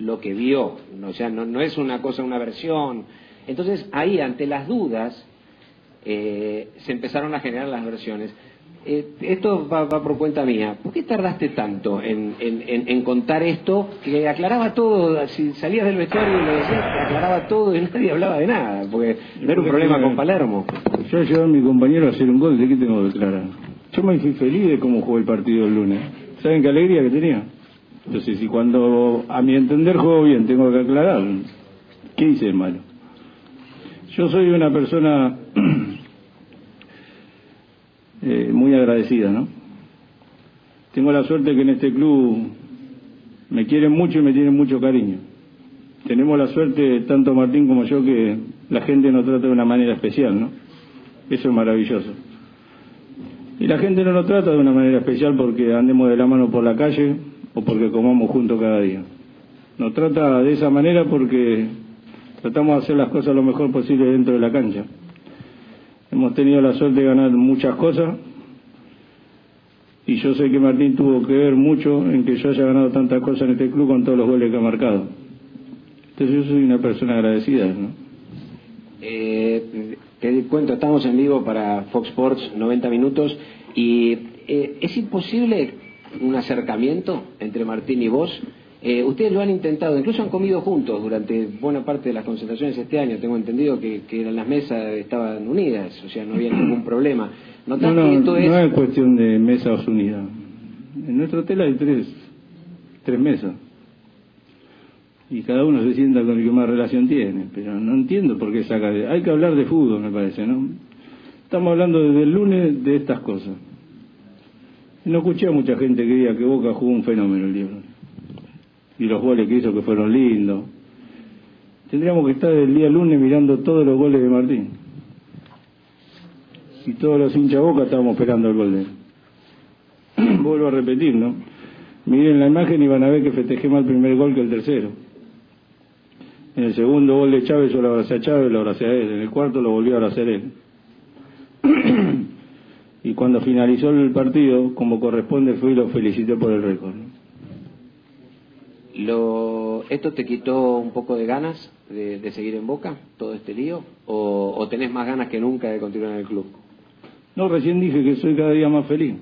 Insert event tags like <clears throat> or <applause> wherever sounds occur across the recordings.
lo que vio, o sea, no, no es una cosa, una versión. Entonces ahí, ante las dudas, eh, se empezaron a generar las versiones. Eh, esto va, por cuenta mía. ¿Por qué tardaste tanto en, en, contar esto que aclaraba todo? Si salías del vestuario y lo decías, aclaraba todo y <laughs> nadie hablaba de nada, porque no era un problema con Palermo. Yo ayudé a mi compañero a hacer un gol, ¿de qué tengo que declarar? Yo me fui feliz de cómo jugó el partido el lunes. ¿Saben qué alegría que tenía? Entonces, si cuando a mi entender juego bien, tengo que aclarar, ¿qué hice malo? Yo soy una persona <clears throat> eh, muy agradecida, ¿no? Tengo la suerte que en este club me quieren mucho y me tienen mucho cariño. Tenemos la suerte, tanto Martín como yo, que la gente nos trata de una manera especial, ¿no? Eso es maravilloso. Y la gente no nos trata de una manera especial porque andemos de la mano por la calle o porque comamos juntos cada día. Nos trata de esa manera porque tratamos de hacer las cosas lo mejor posible dentro de la cancha. Hemos tenido la suerte de ganar muchas cosas y yo sé que Martín tuvo que ver mucho en que yo haya ganado tantas cosas en este club con todos los goles que ha marcado. Entonces yo soy una persona agradecida. ¿no? Eh, te cuento, estamos en vivo para Fox Sports 90 minutos y eh, es imposible un acercamiento entre Martín y vos eh, ustedes lo han intentado, incluso han comido juntos durante buena parte de las concentraciones este año. Tengo entendido que, que las mesas estaban unidas, o sea, no había <clears throat> ningún problema. No, no, no, es... cuestión de mesas unidas. En nuestro hotel hay tres, tres mesas. Y cada uno se sienta con el que más relación tiene. Pero no entiendo por qué saca. De... Hay que hablar de fútbol, me parece, ¿no? Estamos hablando desde el lunes de estas cosas. No escuché a mucha gente que diga que Boca jugó un fenómeno el día y los goles que hizo que fueron lindos. Tendríamos que estar el día lunes mirando todos los goles de Martín. Y todos los hinchas boca estábamos esperando el gol de él. <clears throat> Vuelvo a repetir, ¿no? Miren la imagen y van a ver que festejé más el primer gol que el tercero. En el segundo gol de Chávez yo lo abracé a Chávez, lo abracé a él. En el cuarto lo volvió a abrazar él. Y cuando finalizó el partido, como corresponde, fui y lo felicité por el récord. Lo, ¿Esto te quitó un poco de ganas de, seguir en Boca, todo este lío? O, tenés más ganas que nunca de continuar en el club? No, recién dije que soy cada día más feliz.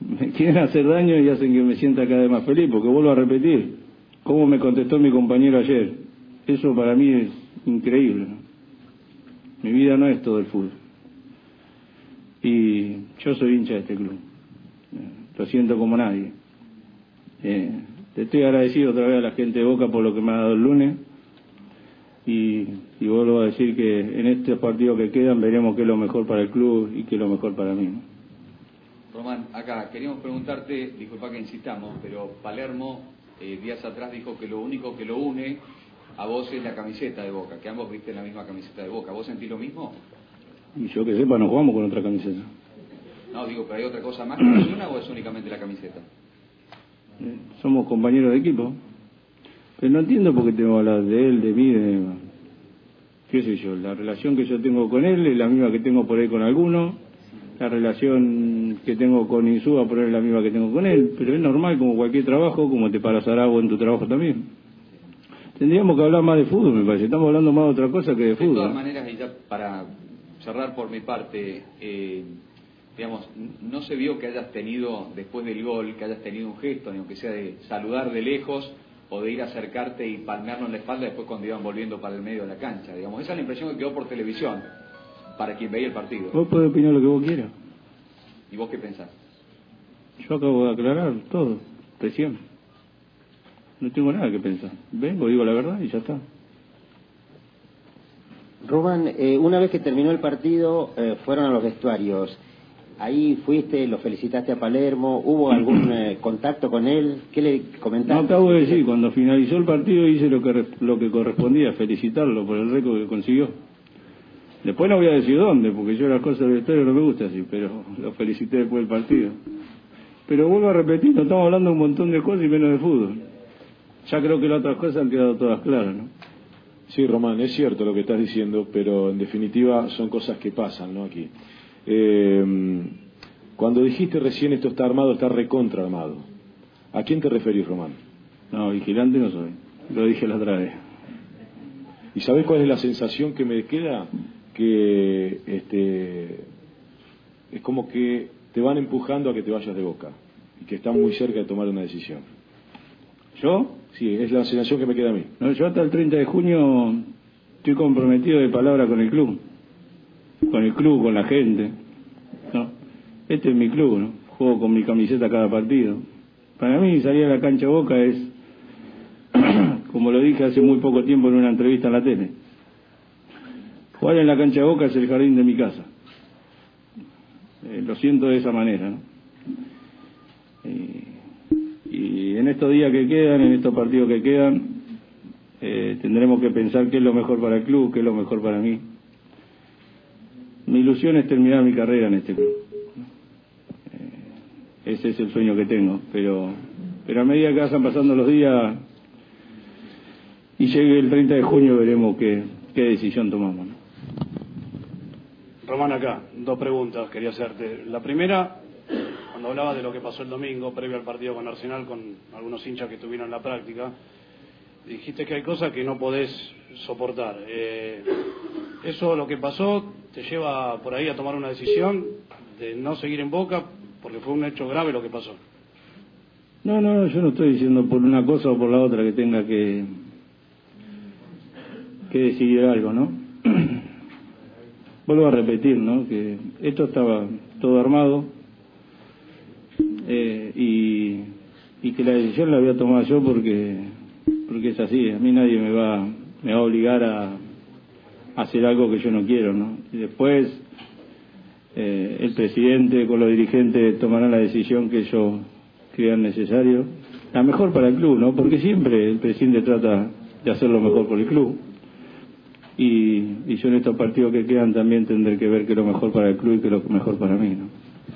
Me quieren hacer daño y hacen que me sienta cada vez más feliz, porque vuelvo a repetir, cómo me contestó mi compañero ayer. Eso para mí es increíble. Mi vida no es todo el fútbol. Y yo soy hincha de este club. Lo siento como nadie. Eh, te estoy agradecido otra vez a la gente de Boca por lo que me ha dado el lunes y, vuelvo a decir que en estos partidos que quedan veremos qué es lo mejor para el club y qué es lo mejor para mí. Román, acá queríamos preguntarte, disculpa que insistamos, pero Palermo eh, días atrás dijo que lo único que lo une a vos es la camiseta de Boca, que ambos viste la misma camiseta de Boca. ¿Vos sentís lo mismo? Y yo que sepa, no jugamos con otra camiseta. No, digo, pero hay otra cosa más que una o es únicamente la camiseta? somos compañeros de equipo. Pero no entiendo por qué tengo que hablar de él, de mí, de... qué sé yo, la relación que yo tengo con él es la misma que tengo por ahí con alguno, la relación que tengo con Insúa por ahí es la misma que tengo con él, pero es normal como cualquier trabajo, como te paras agua en tu trabajo también. Tendríamos que hablar más de fútbol, me parece, estamos hablando más de otra cosa que de fútbol. De todas maneras, y ya para cerrar por mi parte, eh, digamos, no se vio que hayas tenido, después del gol, que hayas tenido un gesto, ni aunque sea de saludar de lejos o de ir a acercarte y palmearlo en la espalda después cuando iban volviendo para el medio de la cancha. Digamos, esa es la impresión que quedó por televisión, para quien veía el partido. Vos podés opinar lo que vos quieras. ¿Y vos qué pensás? Yo acabo de aclarar todo, recién. No tengo nada que pensar. Vengo, digo la verdad y ya está. Roban, eh, una vez que terminó el partido, eh, fueron a los vestuarios. Ahí fuiste, lo felicitaste a Palermo, ¿hubo algún <clears throat> eh, contacto con él? ¿Qué le comentaste? No, acabo de decir, cuando finalizó el partido hice lo que, lo que correspondía, felicitarlo por el récord que consiguió. Después no voy a decir dónde, porque yo las cosas de la historia no me gusta así, pero lo felicité después del partido. Pero vuelvo a repetir, no estamos hablando un montón de cosas y menos de fútbol. Ya creo que las otras cosas han quedado todas claras, ¿no? Sí, Román, es cierto lo que estás diciendo, pero en definitiva son cosas que pasan, ¿no? Aquí. Eh, cuando dijiste recién esto está armado, está recontra armado. ¿A quién te referís, Román? No, vigilante no soy. Lo dije la otra vez. ¿Y sabes cuál es la sensación que me queda? Que este, es como que te van empujando a que te vayas de boca y que están muy cerca de tomar una decisión. ¿Yo? Sí, es la sensación que me queda a mí. No, yo hasta el 30 de junio estoy comprometido de palabra con el club. Con el club, con la gente. No, este es mi club, ¿no? Juego con mi camiseta cada partido. Para mí salir a la cancha Boca es, <clears throat> como lo dije hace muy poco tiempo en una entrevista en la tele, jugar en la cancha Boca es el jardín de mi casa. Eh, lo siento de esa manera, ¿no? Y, y en estos días que quedan, en estos partidos que quedan, eh, tendremos que pensar qué es lo mejor para el club, qué es lo mejor para mí. Mi ilusión es terminar mi carrera en este club. Eh, ese es el sueño que tengo, pero, pero a medida que vayan pasando los días y llegue el 30 de junio veremos qué, qué decisión tomamos. Román, acá, dos preguntas quería hacerte. La primera, cuando hablabas de lo que pasó el domingo, previo al partido con Arsenal, con algunos hinchas que estuvieron en la práctica, dijiste que hay cosas que no podés soportar. Eh, ¿Eso lo que pasó te lleva por ahí a tomar una decisión de no seguir en Boca porque fue un hecho grave lo que pasó? No, no, yo no estoy diciendo por una cosa o por la otra que tenga que, que decidir algo, ¿no? <clears throat> Vuelvo a repetir, ¿no? Que esto estaba todo armado eh, y, y que la decisión la había tomado yo porque porque es así, a mí nadie me va me va a obligar a, a hacer algo que yo no quiero, ¿no? Y después eh, el presidente con los dirigentes tomarán la decisión que ellos crean necesario, la mejor para el club, ¿no? Porque siempre el presidente trata de hacer lo mejor por el club. Y, y yo en estos partidos que quedan también tendré que ver qué es lo mejor para el club y qué es lo mejor para mí, ¿no?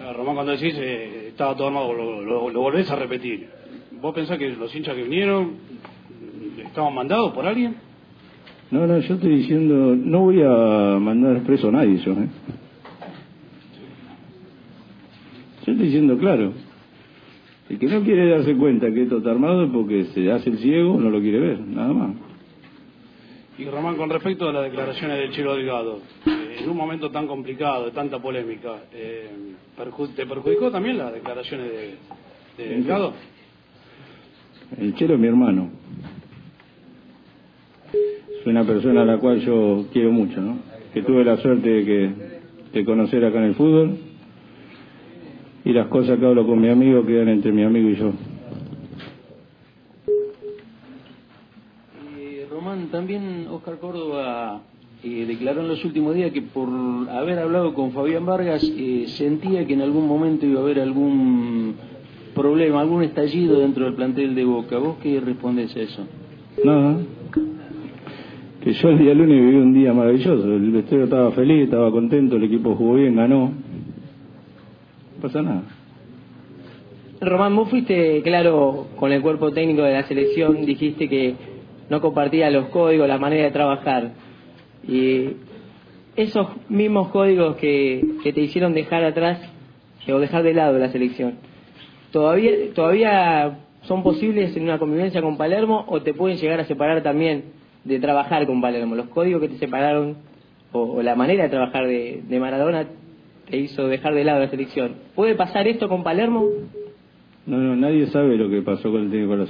Eh, Román, cuando decís eh, estaba todo armado, lo, lo- lo volvés a repetir. ¿Vos pensás que los hinchas que vinieron estaban mandados por alguien? No, no, yo estoy diciendo, no voy a mandar preso a nadie yo, ¿eh? Yo estoy diciendo claro. El que no quiere darse cuenta que esto está armado es porque se hace el ciego, no lo quiere ver, nada más. Y Román, con respecto a las declaraciones del Chilo Delgado, en un momento tan complicado, de tanta polémica, eh, perju- ¿te perjudicó también las declaraciones de, de Delgado? El Chelo es mi hermano. Es una persona a la cual yo quiero mucho, ¿no? Que tuve la suerte de, que, de conocer acá en el fútbol. Y las cosas que hablo con mi amigo quedan entre mi amigo y yo. Eh, Román, también Oscar Córdoba eh, declaró en los últimos días que por haber hablado con Fabián Vargas eh, sentía que en algún momento iba a haber algún problema, algún estallido dentro del plantel de Boca. ¿Vos qué respondés a eso? Nada. Que yo el día lunes viví un día maravilloso. El vestuario estaba feliz, estaba contento, el equipo jugó bien, ganó. No pasa nada. Román, vos fuiste claro con el cuerpo técnico de la selección, dijiste que no compartía los códigos, la manera de trabajar. Y esos mismos códigos que, que te hicieron dejar atrás o dejar de lado la selección, ¿todavía, ¿todavía son posibles en una convivencia con Palermo o te pueden llegar a separar también de trabajar con Palermo? Los códigos que te separaron o, la manera de trabajar de, de Maradona te hizo dejar de lado la selección. ¿Puede pasar esto con Palermo? No, no, nadie sabe lo que pasó con el técnico de la